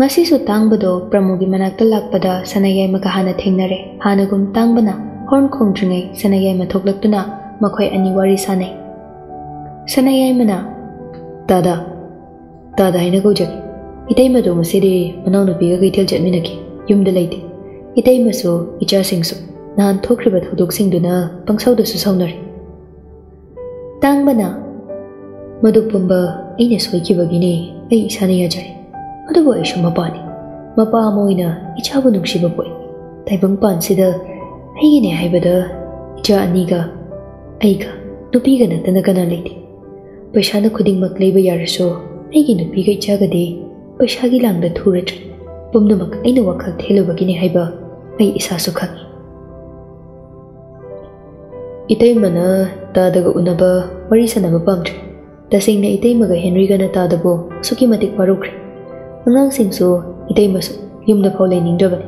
ngasisu tangbado pramugi manakta lakpada sanayai maka hana thengnare hanagum tangbana horn khongdringai sanayai mathoklaktuna makhoi ani wari sanai sanayai mana tada tada haina gojagi itai madu masidi manau nupiga kaitel jatminaki yumda leite itai masu icha singsu nahan thokriba thodok singduna pangsauda su saunari ꯇꯥꯡꯕꯅ ꯃꯗꯨ ꯄꯨꯝꯕ ꯑꯩꯅ ꯁꯣꯏꯈꯤꯕꯒꯤꯅꯤ ꯑꯩ ꯏꯁꯥꯅ ꯌꯥꯖꯔꯦ ꯑꯗꯨꯕꯨ ꯑꯩꯁꯨ ꯃꯄꯥꯅꯤ ꯃꯄꯥ ꯑꯃ ꯑꯣꯏꯅ ꯏꯆꯥꯕꯨ ꯅꯨꯡꯁꯤꯕ ꯄꯣꯛꯏ ꯇꯥꯏꯕꯪꯄꯥꯟꯁꯤꯗ ꯑꯩꯒꯤꯅꯦ ꯍꯥꯏꯕꯗ ꯏꯆꯥ ꯑꯅꯤꯒ ꯑꯩꯒ ꯅꯨꯄꯤꯒ ꯅꯠꯇꯅ ꯀꯅꯥ ꯂꯩꯇꯦ ꯄꯩꯁꯥꯅ ꯈꯨꯗꯤꯡꯃꯛ ꯂꯩꯕ ꯌꯥꯔꯁꯨ ꯑꯩꯒꯤ ꯅꯨꯄꯤꯒ ꯏꯆꯥꯒꯗꯤ ꯄꯩꯁꯥꯒꯤ ꯂꯥꯡꯗ ꯊꯨꯔꯗ꯭ꯔꯦ ꯄꯨꯝꯅꯃꯛ ꯑꯩꯅ ꯋꯥꯈꯜ ꯊꯦꯜꯂꯨꯕꯒꯤꯅꯤ ꯍꯥꯏꯕ ꯑꯩ ꯏꯁꯥꯁꯨ ꯈꯪꯉꯤ ꯏꯇꯩꯃꯅ ꯇꯥꯗꯒ ꯎꯅꯕ ꯋꯥꯔꯤ ꯁꯥꯟꯅꯕ ꯄꯥꯝꯗ꯭ꯔꯦ ꯇꯁꯦꯡꯅ ꯏꯇꯩꯃꯒ ꯍꯦꯟꯔꯤꯒꯅ ꯇꯥꯗꯕꯨ ꯑꯁꯨꯛꯀꯤ ꯃꯇꯤꯛ ꯋꯥꯔꯧꯈ꯭ꯔꯦ ꯑꯉꯥꯡꯁꯤꯡꯁꯨ ꯏꯇꯩꯃꯁꯨ ꯌꯨꯝꯗ ꯐꯥꯎ ꯂꯩꯅꯤꯡꯗ꯭ꯔꯕꯅꯤ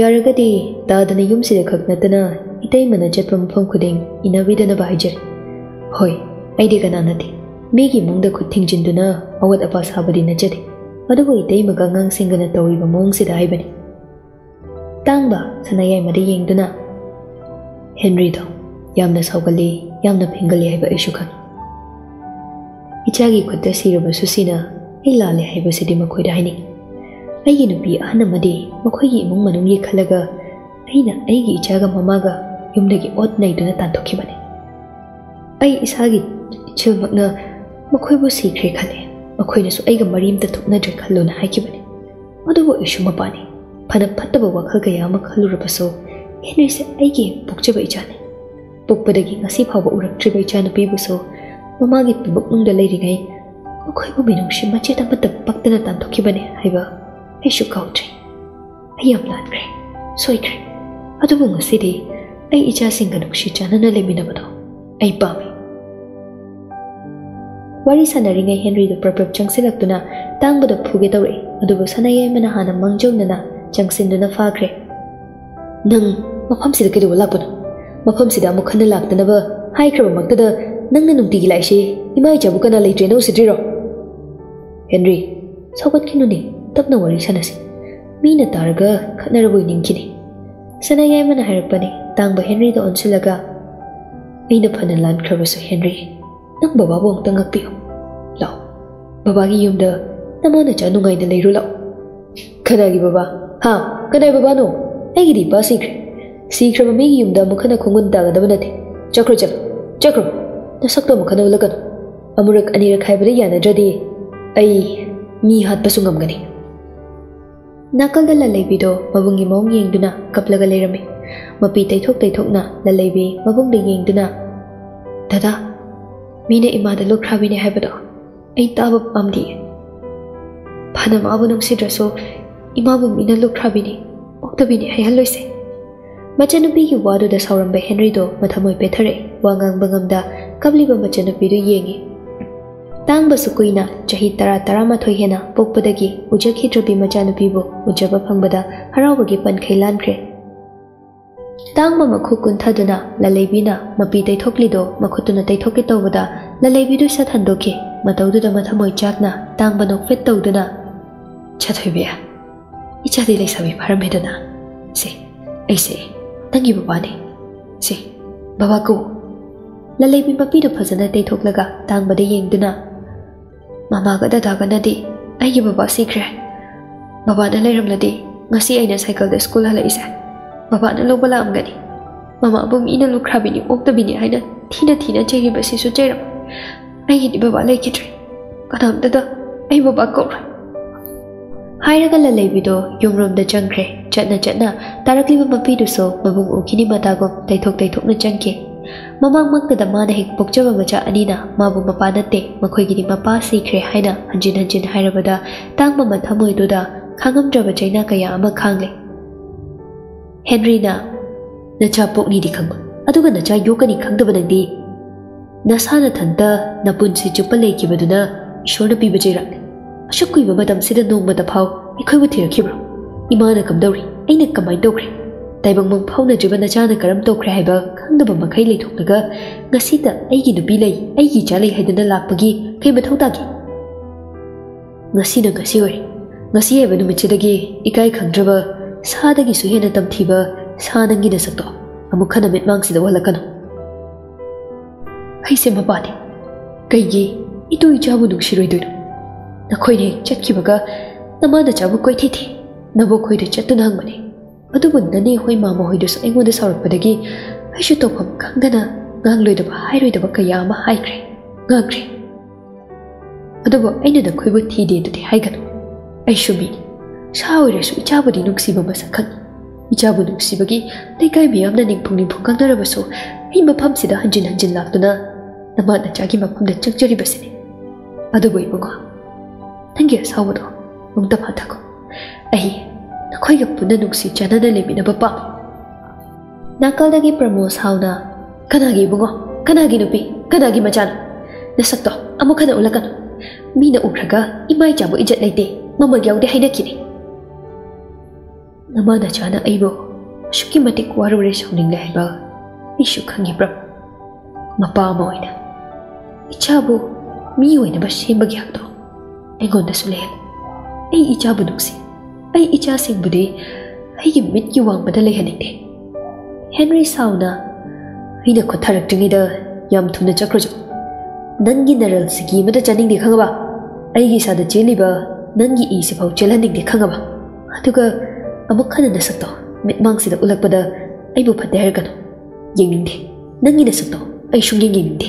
ꯌꯥꯔꯒꯗꯤ ꯇꯥꯗꯅ ꯌꯨꯝꯁꯤꯗ ꯈꯛ ꯅꯠꯇꯅ ꯏꯇꯩꯃꯅ ꯆꯠꯄ ꯃꯐꯝ ꯈꯨꯗꯤꯡ ꯏꯅꯕꯤꯗꯅꯕ ꯍꯥꯏꯖꯔꯤ ꯍꯣꯏ ꯑꯩꯗꯤ ꯀꯅꯥ ꯅꯠꯇꯦ ꯃꯤꯒꯤ ꯏꯃꯨꯡꯗ ꯈꯨꯠ ꯊꯤꯡꯖꯤꯟꯗꯨꯅ ꯑꯋꯥꯠ ꯑꯄꯥ ꯁꯥꯕꯗꯤ ꯅꯠꯆꯗꯦ ꯑꯗꯨꯕꯨ ꯏꯇꯩꯃꯒ ꯑꯉꯥꯡꯁꯤꯡꯒꯅ ꯇꯧꯔꯤꯕ ꯃꯑꯣꯡꯁꯤꯗ ꯍꯥꯏꯕꯅꯤ ꯇꯥꯡꯕ ꯁꯅꯥꯌꯥꯏꯃꯗ ꯌꯦꯡꯗꯨꯅ ꯍꯦꯟꯔꯤꯗꯣ ꯌꯥꯝꯅ ꯁꯥꯎꯒꯜꯂꯤ ꯌꯥꯝꯅ ꯐꯤꯡꯒꯜꯂꯤ ꯍꯥꯏꯕ ꯑꯩꯁꯨ ꯈꯪꯉꯤ ꯏꯆꯥꯒꯤ ꯈꯨꯠꯇ ꯁꯤꯔꯕꯁꯨ ꯁꯤꯅ ꯑꯩ ꯂꯥꯜꯂꯦ ꯍꯥꯏꯕꯁꯤꯗꯤ ꯃꯈꯣꯏꯗ ꯍꯥꯏꯅꯤꯡꯉꯤ ꯑꯩꯒꯤ ꯅꯨꯄꯤ ꯑꯍꯟ ꯑꯃꯗꯤ ꯃꯈꯣꯏꯒꯤ ꯏꯃꯨꯡ ꯃꯅꯨꯡꯒꯤ ꯈꯜꯂꯒ ꯑꯩꯅ ꯑꯩꯒꯤ ꯏꯆꯥꯒ ꯃꯃꯥꯒ ꯌꯨꯝꯗꯒꯤ ꯑꯣꯠ ꯅꯩꯗꯨꯅ ꯇꯥꯟꯊꯣꯛꯈꯤꯕꯅꯤ ꯑꯩ ꯏꯁꯥꯒꯤ ꯏꯆꯤꯜꯃꯛꯅ ꯃꯈꯣꯏꯕꯨ ꯁꯤꯈ꯭ꯔꯦ ꯈꯜꯂꯦ ꯃꯈꯣꯏꯅꯁꯨ ꯑꯩꯒ ꯃꯔꯤ ꯑꯃꯇ ꯊꯣꯛꯅꯗ꯭ꯔꯦ ꯈꯜꯂꯨꯅ ꯍꯥꯏꯈꯤꯕꯅꯤ ꯑꯗꯨꯕꯨ ꯑꯩꯁꯨ ꯃꯄꯥꯅꯤ ꯐꯅ ꯐꯠꯇꯕ ꯋꯥꯈꯜ ꯀꯌꯥ ꯑꯃ ꯈꯜꯂꯨꯔꯕꯁꯨ ꯍꯦꯟꯔꯤꯁꯦ ꯑꯩꯒꯤ ꯄꯣꯛꯆꯕ ꯏꯆꯥꯅꯤ ꯄꯣꯛꯄꯗꯒꯤ ꯉꯁꯤ ꯐꯥꯎꯕ ꯎꯔꯛꯇ꯭ꯔꯤꯕ ꯏꯆꯥꯅꯨꯄꯤꯕꯨꯁꯨ ꯃꯃꯥꯒꯤ ꯄꯨꯕꯨꯛꯅꯨꯡꯗ ꯂꯩꯔꯤꯉꯩ ꯃꯈꯣꯏꯕꯨ ꯃꯤꯅꯨꯡꯁꯤ ꯃꯆꯦꯠ ꯑꯃꯠꯇ ꯄꯛꯇꯅ ꯇꯥꯟꯊꯣꯛꯈꯤꯕꯅꯤ ꯍꯥꯏꯕ ꯑꯩꯁꯨ ꯀꯥꯎꯗ꯭ꯔꯤ ꯑꯩ ꯌꯥꯝ ꯂꯥꯟꯈ꯭ꯔꯦ ꯁꯣꯏꯈ꯭ꯔꯦ ꯑꯗꯨꯕꯨ ꯉꯁꯤꯗꯤ ꯑꯩ ꯏꯆꯥꯁꯤꯡꯒ ꯅꯨꯡꯁꯤ ꯆꯥꯟꯅꯅ ꯂꯩꯃꯤꯟꯅꯕꯗꯣ ꯑꯩ ꯄꯥꯝꯃꯤ ꯋꯥꯔꯤ ꯁꯥꯟꯅꯔꯤꯉꯩ ꯍꯦꯟꯔꯤꯗꯣ ꯄ꯭ꯔꯞ ꯆꯪꯁꯤꯜꯂꯛꯇꯨꯅ ꯇꯥꯡꯕꯗ ꯐꯨꯒꯦ ꯇꯧꯔꯛꯏ ꯑꯗꯨꯕꯨ ꯁꯅꯥꯌꯥꯏꯃꯅ ꯍꯥꯟꯅ ꯃꯥꯡꯖꯧꯅꯅ ꯆꯪꯁꯤꯟꯗꯨꯅ ꯐꯥꯈ꯭ꯔꯦ ꯅꯪ ꯃꯐꯝꯁꯤꯗ ꯀꯩꯗꯧꯕ ꯂꯥꯛꯄꯅꯣ ꯃꯐꯝꯁꯤꯗ ꯑꯃꯨꯛ ꯍꯟꯅ ꯂꯥꯛꯇꯅꯕ ꯍꯥꯏꯈ꯭ꯔꯕꯃꯛꯇꯗ ꯅꯪꯅ ꯅꯨꯡꯇꯤꯒꯤ ꯂꯥꯛꯏꯁꯦ ꯏꯃꯥ ꯏꯆꯥꯕꯨ ꯀꯅꯥ ꯂꯩꯇ꯭ꯔꯦꯅ ꯎꯁꯤꯗ꯭ꯔꯤꯔꯣ ꯍꯦꯟꯔꯤ ꯁꯧꯒꯠꯈꯤꯅꯨꯅꯦ ꯇꯞꯅ ꯋꯥꯔꯤ ꯁꯥꯟꯅꯁꯤ ꯃꯤꯅ ꯇꯥꯔꯒ ꯈꯠꯅꯔꯕꯣꯏ ꯅꯤꯡꯈꯤꯅꯤ ꯁꯅꯥꯌꯥꯏꯃꯅ ꯍꯥꯏꯔꯛꯄꯅꯤ ꯇꯥꯡꯕ ꯍꯦꯟꯔꯤꯗ ꯑꯣꯟꯁꯤꯜꯂꯒ ꯑꯩꯅ ꯐꯅ ꯂꯥꯟꯈ꯭ꯔꯕꯁꯨ ꯍꯦꯟꯔꯤ ꯅꯪ ꯕꯕꯥꯕꯨ ꯑꯃꯨꯛꯇ ꯉꯛꯄꯤꯌꯨ ꯂꯥꯛꯑꯣ ꯕꯕꯥꯒꯤ ꯌꯨꯝꯗ ꯅꯃꯥ ꯅꯆꯥ ꯅꯨꯡꯉꯥꯏꯅ ꯂꯩꯔꯨ ꯂꯥꯛꯑꯣ ꯀꯅꯥꯒꯤ ꯕꯕꯥ ꯍꯥ ꯀꯅꯥꯒꯤ ꯕꯕꯥꯅꯣ ꯑꯩꯒꯤꯗꯤ ꯏꯄꯥ ꯁꯤꯈ꯭ꯔꯦ ꯁꯤꯈ꯭ꯔꯕ ꯃꯤꯒꯤ ꯌꯨꯝꯗ ꯑꯃꯨꯛ ꯍꯟꯅ ꯈꯣꯡꯒꯨꯟ ꯇꯥꯒꯗꯕ ꯅꯠꯇꯦ ꯆꯠꯈ꯭ꯔꯣ ꯆꯠꯂꯣ ꯆꯠꯈ꯭ꯔꯣ ꯅꯁꯛꯇꯣ ꯑꯃꯨꯛ ꯍꯟꯅ ꯎꯠꯂꯛꯀꯅꯨ ꯑꯃꯨꯔꯛ ꯑꯅꯤꯔꯛ ꯍꯥꯏꯕꯗ ꯌꯥꯅꯗ꯭ꯔꯗꯤ ꯑꯩ ꯃꯤ ꯍꯥꯠꯄꯁꯨ ꯉꯝꯒꯅꯤ ꯅꯥꯀꯜꯗ ꯂꯂꯩꯕꯤꯗꯣ ꯃꯕꯨꯡꯒꯤ ꯃꯑꯣꯡ ꯌꯦꯡꯗꯨꯅ ꯀꯞꯂꯒ ꯂꯩꯔꯝꯃꯤ ꯃꯄꯤ ꯇꯩꯊꯣꯛ ꯇꯩꯊꯣꯛꯅ ꯂꯂꯩꯕꯤ ꯃꯕꯨꯡꯗ ꯌꯦꯡꯗꯨꯅ ꯗꯗꯥ ꯃꯤꯅ ꯏꯃꯥꯗ ꯂꯨꯈ꯭ꯔꯥꯕꯤꯅꯦ ꯍꯥꯏꯕꯗꯣ ꯑꯩ ꯇꯥꯕ ꯄꯥꯝꯗꯤꯌꯦ ꯐꯅ ꯃꯥꯕꯨ ꯅꯨꯡꯁꯤꯗ꯭ꯔꯁꯨ ꯏꯃꯥꯕꯨ ꯃꯤꯅ ꯂꯨꯈ꯭ꯔꯥꯕꯤꯅꯤ ꯑꯣꯛꯇꯕꯤꯅꯤ ꯍꯥꯏꯍꯜꯂꯣꯏꯁꯦ ꯃꯆꯟꯅꯨꯄꯤꯒꯤ ꯋꯥꯗꯨꯗ ꯁꯥꯎꯔꯝꯕ ꯍꯦꯟꯔꯤꯗꯣ ꯃꯊꯃꯣꯏ ꯄꯦꯊꯔꯛꯏ ꯋꯥ ꯉꯥꯡꯕ ꯉꯝꯗ ꯀꯞꯂꯤꯕ ꯃꯆꯟꯅꯨꯄꯤꯗꯨ ꯌꯦꯡꯉꯤ ꯇꯥꯡꯕꯁꯨ ꯀꯨꯏꯅ ꯆꯍꯤ ꯇꯔꯥ ꯇꯔꯥꯃꯥꯊꯣꯏ ꯍꯦꯟꯅ ꯄꯣꯛꯄꯗꯒꯤ ꯎꯖꯈꯤꯗ꯭ꯔꯕꯤ ꯃꯆꯥꯅꯨꯄꯤꯕꯨ ꯎꯖꯕ ꯐꯪꯕꯗ ꯍꯔꯥꯎꯕꯒꯤ ꯄꯟꯈꯩ ꯂꯥꯟꯈ꯭ꯔꯦ ꯇꯥꯡꯕ ꯃꯈꯨ ꯀꯨꯟꯊꯗꯨꯅ ꯂꯂꯩꯕꯤꯅ ꯃꯄꯤ ꯇꯩꯊꯣꯛꯂꯤꯗꯣ ꯃꯈꯨꯠꯇꯨꯅ ꯇꯩꯊꯣꯛꯀꯦ ꯇꯧꯕꯗ ꯂꯂꯩꯕꯤꯗꯨ ꯁꯠ ꯍꯟꯗꯣꯛꯈꯤ ꯃꯇꯧꯗꯨꯗ ꯃꯊꯃꯣꯏ ꯆꯥꯛꯅ ꯇꯥꯡꯕ ꯅꯣꯛꯐꯦꯠ ꯇꯧꯗꯨꯅ ꯆꯊꯣꯏꯕꯤ ꯏꯆꯥꯗꯤ ꯂꯩꯁꯥꯕꯤ ꯐꯥꯔꯝꯃꯦꯗꯅ ꯁꯤ ꯑꯩꯁꯦ ꯅꯪꯒꯤ ꯕꯕꯥꯅꯤ ꯁꯤ ꯕꯕꯥ ꯀꯧ ꯂꯂꯩꯕꯤ ꯃꯄꯤꯗꯨ ꯐꯖꯅ ꯇꯩꯊꯣꯛꯂꯒ ꯇꯥꯡꯕꯗ ꯌꯦꯡꯗꯨꯅ ꯃꯃꯥꯒ ꯗꯗꯥꯒꯅꯗꯤ ꯑꯩꯒꯤ ꯕꯕꯥ ꯁꯤꯈ꯭ꯔꯦ ꯕꯕꯥꯅ ꯂꯩꯔꯝꯂꯗꯤ ꯉꯁꯤ ꯑꯩꯅ ꯁꯥꯏꯀꯜꯗ ꯁ꯭ꯀꯨꯜ ꯍꯜꯂꯛꯏꯁꯦ ꯕꯕꯥꯅ ꯂꯧꯕ ꯂꯥꯛꯑꯝꯒꯅꯤ ꯃꯃꯥꯕꯨ ꯃꯤꯅ ꯂꯨꯈ꯭ꯔꯥꯕꯤꯅꯤ ꯑꯣꯛꯇꯕꯤꯅꯤ ꯍꯥꯏꯅ ꯊꯤꯅ ꯊꯤꯅ ꯆꯩꯔꯤꯕꯁꯤꯁꯨ ꯆꯩꯔꯝ ꯑꯩꯒꯤꯗꯤ ꯕꯕꯥ ꯂꯩꯈꯤꯗ꯭ꯔꯦ ꯀꯅꯥꯝꯇꯗ ꯑꯩ ꯕꯕꯥ ꯀꯧꯔꯣꯏ ꯍꯥꯏꯔꯒ ꯂꯂꯩꯕꯤꯗꯣ ꯌꯨꯝꯔꯣꯝꯗ ꯆꯪꯈ꯭ꯔꯦ ꯆꯠꯅ ꯆꯠꯅ ꯇꯥꯔꯛꯂꯤꯕ ꯃꯄꯤꯗꯨꯁꯨ ꯃꯕꯨꯡ ꯎꯈꯤꯅꯤ ꯃꯇꯥꯒꯨꯝ ꯇꯩꯊꯣꯛ ꯇꯩꯊꯣꯛꯅ ꯆꯪꯈꯤ ꯃꯃꯥꯡꯃꯛꯇꯗ ꯃꯥꯅ ꯍꯦꯛ ꯄꯣꯛꯆꯕ ꯃꯆꯥ ꯑꯅꯤꯅ ꯃꯥꯕꯨ ꯃꯄꯥ ꯅꯠꯇꯦ ꯃꯈꯣꯏꯒꯤꯗꯤ ꯃꯄꯥ ꯁꯤꯈ꯭ꯔꯦ ꯍꯥꯏꯅ ꯍꯟꯖꯤꯟ ꯍꯟꯖꯤꯟ ꯍꯥꯏꯔꯕꯗ ꯇꯥꯡꯕ ꯃꯊꯃꯣꯏꯗꯨꯗ ꯈꯥꯡꯉꯝꯗ꯭ꯔꯕ ꯆꯩꯅꯥ ꯀꯌꯥ ꯑꯃ ꯈꯥꯡꯂꯦ ꯍꯦꯟꯔꯤꯅ ꯅꯆꯥ ꯄꯣꯛꯅꯤꯗꯤ ꯈꯪꯕ ꯑꯗꯨꯒ ꯅꯆꯥ ꯌꯣꯛꯀꯅꯤ ꯈꯪꯗꯕ ꯅꯪꯗꯤ ꯅꯁꯥꯅ ꯊꯟꯇ ꯅꯄꯨꯟꯁꯤ ꯆꯨꯞꯄ ꯂꯩꯈꯤꯕꯗꯨꯅ ꯏꯁꯣꯔꯅ ꯄꯤꯕ ꯆꯩꯔꯥꯛꯅꯤ ꯑꯁꯨꯛ ꯀꯨꯏꯕ ꯃꯇꯝꯁꯤꯗ ꯅꯣꯡꯃꯇ ꯐꯥꯎ ꯑꯩꯈꯣꯏꯕꯨ ꯊꯤꯔꯛꯈꯤꯕ꯭ꯔꯣ ꯏꯃꯥꯅ ꯀꯝꯗꯧꯔꯤ ꯑꯩꯅ ꯀꯃꯥꯏꯅ ꯇꯧꯈ꯭ꯔꯦ ꯇꯥꯏꯕꯪꯃꯪ ꯐꯥꯎꯅꯗ꯭ꯔꯤꯕ ꯅꯆꯥꯅ ꯀꯔꯝ ꯇꯧꯈ꯭ꯔꯦ ꯍꯥꯏꯕ ꯈꯪꯗꯕ ꯃꯈꯩ ꯂꯩꯊꯣꯛꯂꯒ ꯉꯁꯤꯗ ꯑꯩꯒꯤ ꯅꯨꯄꯤ ꯂꯩ ꯑꯩꯒꯤ ꯏꯆꯥ ꯂꯩ ꯍꯥꯏꯗꯨꯅ ꯂꯥꯛꯄꯒꯤ ꯀꯩ ꯃꯊꯧ ꯇꯥꯒꯦ ꯉꯁꯤꯅ ꯉꯁꯤ ꯑꯣꯏꯔꯦ ngasi heba numitsidagi ikai khangdraba sadagi su hena tamthiba sa nangi na sakto amuk khana mitmang sida wala kanu ai se mapani kaigi itu ijabu nungshiroi doino nakhoi ne chatkibaga namada chabu koi thi thi nabo khoi de chatuna hangmani ꯑꯗꯨꯕꯨ ꯅꯅꯦ ꯍꯣꯏ ꯃꯥꯃ ꯍꯣꯏꯗꯨꯁꯨ ꯑꯩꯉꯣꯟꯗ ꯁꯥꯎꯔꯛꯄꯗꯒꯤ ꯑꯩꯁꯨ ꯇꯧꯐꯝ ꯈꯪꯗꯅ ꯉꯥꯡꯂꯣꯏꯗꯕ ꯍꯥꯏꯔꯣꯏꯗꯕ ꯀꯌꯥ ꯑꯃ ꯍꯥꯏꯈ꯭ꯔꯦ ꯉꯥꯡꯈ꯭ꯔꯦ ꯑꯗꯨꯕꯨ ꯑꯩꯅ ꯅꯈꯣꯏꯕꯨ ꯊꯤꯗꯦ ꯑꯗꯨꯗꯤ ꯍꯥꯏꯒꯅꯨ ꯑꯩꯁꯨ ꯃꯤꯅꯤ ꯁꯥ ꯑꯣꯏꯔꯁꯨ ꯏꯆꯥꯕꯨꯗꯤ ꯅꯨꯡꯁꯤꯕ ꯃꯁꯛ ꯈꯪꯉꯤ ꯏꯆꯥꯕꯨ ꯅꯨꯡꯁꯤꯕꯒꯤ ꯂꯩꯀꯥꯏ ꯃꯤꯌꯥꯝꯅ ꯅꯤꯡꯐꯨꯡ ꯅꯤꯡꯐꯨꯡ ꯈꯪꯅꯔꯕꯁꯨ ꯑꯩ ꯃꯐꯝꯁꯤꯗ ꯍꯟꯖꯤꯟ ꯍꯟꯖꯤꯟ ꯂꯥꯛꯇꯨꯅ ꯅꯃꯥ ꯅꯆꯥꯒꯤ ꯃꯐꯝꯗ ꯆꯪꯖꯔꯤꯕꯁꯤꯅꯤ ꯑꯗꯨꯕꯨ ꯏꯕꯨꯡꯉꯣ ꯅꯪꯒꯤ ꯑꯁꯥꯎꯕꯗꯣ ꯑꯃꯨꯛꯇ ꯐꯥꯊꯈꯣ ꯑꯩ ꯅꯈꯣꯏꯒ ꯄꯨꯟꯅ ꯅꯨꯡꯁꯤ ꯆꯥꯟꯅꯅ ꯂꯩꯃꯤꯟꯅꯕ ꯄꯥꯝꯃꯤ ꯅꯥꯀꯜꯗꯒꯤ ꯄ꯭ꯔꯃꯣꯗ ꯁꯥꯎꯅ ꯀꯅꯥꯒꯤ ꯏꯕꯨꯡꯉꯣ ꯀꯅꯥꯒꯤ ꯅꯨꯄꯤ ꯀꯅꯥꯒꯤ ꯃꯆꯥꯅꯣ ꯅꯁꯛꯇꯣ ꯑꯃꯨꯛ ꯍꯟꯅ ꯎꯠꯂꯛꯀꯅꯨ ꯃꯤꯅ ꯎꯈ꯭ꯔꯒ ꯏꯃꯥ ꯏꯆꯥꯕꯨ ꯏꯖꯠ ꯂꯩꯇꯦ ꯃꯃꯜ ꯌꯥꯎꯗꯦ ꯍꯥꯏꯅꯈꯤꯅꯤ ꯅꯃꯥ ꯅꯆꯥꯅ ꯑꯩꯕꯨ ꯑꯁꯨꯛꯀꯤ ꯃꯇꯤꯛ ꯋꯥꯔꯨꯔꯦ ꯁꯥꯎꯅꯤꯡꯂꯦ ꯍꯥꯏꯕ ꯑꯩꯁꯨ ꯈꯪꯉꯤꯕ꯭ꯔꯥ ꯃꯄꯥ ꯑꯃ ꯑꯣꯏꯅ ꯏꯆꯥꯕꯨ ꯃꯤ ꯑꯣꯏꯅꯕ ꯁꯦꯝꯕꯒꯤ ꯍꯛꯇꯣ ꯑꯩꯉꯣꯟꯗꯁꯨ ꯂꯩꯍꯜꯂꯦ ꯑꯩ ꯏꯆꯥꯕꯨ ꯅꯨꯡꯁꯤ ꯑꯩ ꯏꯆꯥꯁꯤꯡꯕꯨꯗꯤ ꯑꯩꯒꯤ ꯃꯤꯠꯀꯤ ꯋꯥꯡꯃꯗ ꯂꯩꯍꯟꯅꯤꯡꯗꯦ ꯍꯦꯟꯔꯤ ꯁꯥꯎꯅ ꯑꯩꯅ ꯈꯨꯠꯊꯔꯛꯇ꯭ꯔꯤꯉꯩꯗ ꯌꯥꯝ ꯊꯨꯅ ꯆꯠꯈ꯭ꯔꯁꯨ ꯅꯪꯒꯤ ꯅꯔꯜ ꯁꯤꯀꯤ ꯑꯃꯗ ꯆꯥꯅꯤꯡꯗꯦ ꯈꯪꯉꯕ ꯑꯩꯒꯤ ꯏꯁꯥꯗ ꯆꯦꯜꯂꯤꯕ ꯅꯪꯒꯤ ꯏꯁꯤꯐꯥꯎ ꯆꯦꯜꯍꯟꯅꯤꯡꯗꯦ ꯈꯪꯉꯕ ꯑꯗꯨꯒ ꯑꯃꯨꯛ ꯍꯟꯅ ꯅꯁꯛꯇꯣ ꯃꯤꯠꯃꯥꯡꯁꯤꯗ ꯎꯠꯂꯛꯄꯗ ꯑꯩꯕꯨ ꯐꯠꯇꯦ ꯍꯥꯏꯔꯛꯀꯅꯨ ꯌꯦꯡꯅꯤꯡꯗꯦ ꯅꯪꯒꯤ ꯅꯁꯛꯇꯣ ꯑꯩ ꯁꯨꯡꯌꯦꯡ ꯌꯦꯡꯅꯤꯡꯗꯦ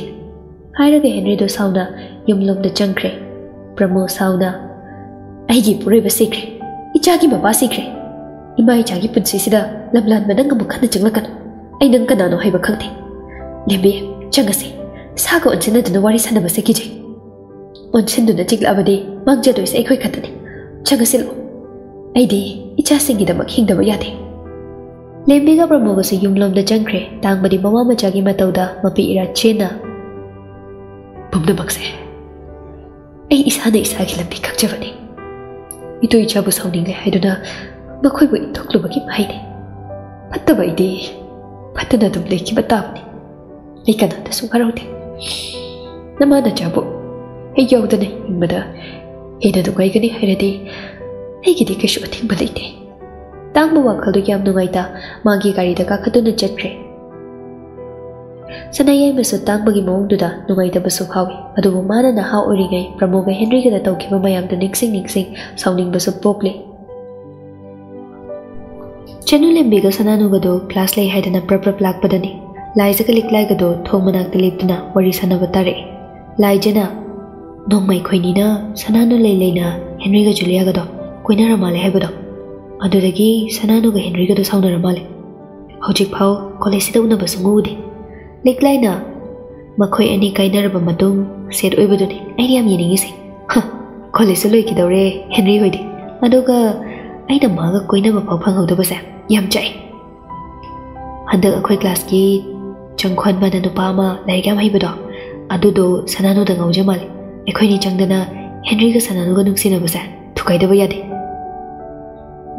ꯍꯥꯏꯔꯒ ꯍꯦꯟꯔꯤꯗꯣ ꯁꯥꯎꯅ ꯌꯨꯝꯂꯣꯝꯗ ꯆꯪꯈ꯭ꯔꯦ ꯄ꯭ꯔꯃꯣ ꯁꯥꯎꯅ ꯑꯩꯒꯤ ꯄꯨꯔꯩꯕ ꯁꯤꯈ꯭ꯔꯦ ꯏꯆꯥꯒꯤ ꯃꯄꯥ ꯁꯤꯈ꯭ꯔꯦ ꯏꯃꯥ ꯏꯆꯥꯒꯤ ꯄꯨꯟꯁꯤꯁꯤꯗ ꯂꯝꯂꯥꯟꯕ ꯅꯪ ꯑꯃꯨꯛ ꯍꯟꯅ ꯆꯪꯂꯛꯀꯅꯨ ꯑꯩ ꯅꯪ ꯀꯅꯥꯅꯣ ꯍꯥꯏꯕ ꯈꯪꯗꯦ ꯂꯦꯝꯕꯤ ꯆꯪꯉꯁꯤ ꯁꯥꯒ ꯑꯣꯟꯁꯤꯟꯅꯗꯨꯅ ꯋꯥꯔꯤ ꯁꯥꯟꯅꯕꯁꯦ ꯀꯤꯖꯩ ꯑꯣꯟꯁꯤꯟꯗꯨꯅ ꯆꯤꯛꯂꯛꯑꯕꯗꯤ ꯃꯥꯡꯖꯗꯣꯏꯁꯦ ꯑꯩꯈꯣꯏ ꯈꯛꯇꯅꯤ ꯆꯪꯉꯁꯤ ꯂꯥꯛꯑꯣ ꯑꯩꯗꯤ ꯏꯆꯥꯁꯤꯡꯒꯤꯗꯃꯛ ꯍꯤꯡꯗꯕ ꯌꯥꯗꯦ ꯂꯦꯝꯕꯤꯒ ꯄ꯭ꯔꯃꯣꯒꯁꯨ ꯌꯨꯝꯂꯣꯝꯗ ꯆꯪꯈ꯭ꯔꯦ ꯇꯥꯡꯕꯗꯤ ꯃꯃꯥ ꯃꯆꯥꯒꯤ ꯃꯇꯧꯗ ꯃꯄꯤ ꯏꯔꯥ ꯆꯦꯟꯅ ꯄꯨꯝꯅꯃꯛꯁꯦ ꯑꯩ ꯏꯁꯥꯅ ꯏꯁꯥꯒꯤ ꯂꯝꯕꯤ ꯈꯪꯖꯕꯅꯤ ꯏꯇꯨ ꯏꯆꯥꯕꯨ ꯁꯥꯎꯅꯤꯡꯂꯦ ꯍꯥꯏꯗꯨꯅ ꯃꯈꯣꯏꯕꯨ ꯏꯟꯊꯣꯛꯂꯨꯕꯒꯤ ꯃꯍꯩꯅꯤ ꯐꯠꯇꯕ ꯑꯩꯗꯤ ꯐꯠꯇꯅ ꯑꯗꯨꯝ ꯂꯩꯈꯤꯕ ꯇꯥꯕꯅꯤ ꯑꯩ ꯀꯅꯥꯗꯁꯨ ꯋꯥꯔꯧꯗꯦ ꯅꯃꯥ ꯅꯆꯥꯕꯨ ꯑꯩ ꯌꯥꯎꯗꯅ ꯍꯤꯡꯕꯗ ꯍꯦꯟꯅ ꯅꯨꯡꯉꯥꯏꯒꯅꯤ ꯍꯥꯏꯔꯗꯤ ꯑꯩꯒꯤꯗꯤ ꯀꯩꯁꯨ ꯑꯊꯤꯡꯕ ꯂꯩꯇꯦ ꯇꯥꯡꯕ ꯋꯥꯈꯜꯗꯨ ꯌꯥꯝ ꯅꯨꯡꯉꯥꯏꯇ ꯃꯥꯒꯤ ꯒꯥꯔꯤꯗ ꯀꯥꯈꯠꯇꯨꯅ ꯆꯠꯈ꯭ꯔꯦ Sanayay masatang maging maong duda nungaitabaso hawi. Adugo mana na hao uringay pramoga Henry kada tawki mamayam na niksing-niksing sauning baso pokli. sana lembiga sananugado class lay haidana prapra lakpadani. Laizaga liklaigado thong manakta lepduna wari sanabatare. Laijana nongmai khoinina sananu lay layna Henryga Juliagado koinaramale haibado. Adudagi sananuga Henryga do saunaramalle. Hojik phao college sida unabasungudi. ꯂꯤꯛꯂꯥꯏꯅ ꯃꯈꯣꯏ ꯑꯅꯤ ꯀꯥꯏꯅꯔꯕ ꯃꯇꯨꯡ ꯁꯦꯠ ꯑꯣꯏꯕꯗꯨꯅꯤ ꯑꯩꯅ ꯌꯥꯝ ꯌꯦꯡꯅꯤꯡꯉꯤꯁꯦ ꯀꯣꯂꯦꯖꯁꯨ ꯂꯣꯏꯈꯤꯗꯧꯔꯦ ꯍꯦꯟꯔꯤ ꯍꯣꯏꯗꯤ ꯑꯗꯨꯒ ꯑꯩꯅ ꯃꯥꯒ ꯀꯣꯏꯅꯕ ꯐꯥꯎ ꯐꯪꯍꯧꯗꯕꯁꯦ ꯌꯥꯝ ꯆꯥꯛꯏ ꯍꯟꯗꯛ ꯑꯩꯈꯣꯏ ꯀ꯭ꯂꯥꯁꯀꯤ ꯆꯪꯈꯣꯟꯕꯅ ꯅꯨꯄꯥ ꯑꯃ ꯂꯥꯏꯔꯤꯛ ꯌꯥꯝ ꯍꯩꯕꯗꯣ ꯑꯗꯨꯗꯣ ꯁꯅꯥꯅꯨꯗ ꯉꯥꯎꯖ ꯃꯥꯜꯂꯦ ꯑꯩꯈꯣꯏꯅꯤ ꯆꯪꯗꯅ ꯍꯦꯟꯔꯤꯒ ꯁꯅꯥꯅꯨꯒ ꯅꯨꯡꯁꯤꯅꯕꯁꯦ ꯊꯨꯒꯥꯏꯗꯕ ꯌꯥꯗꯦ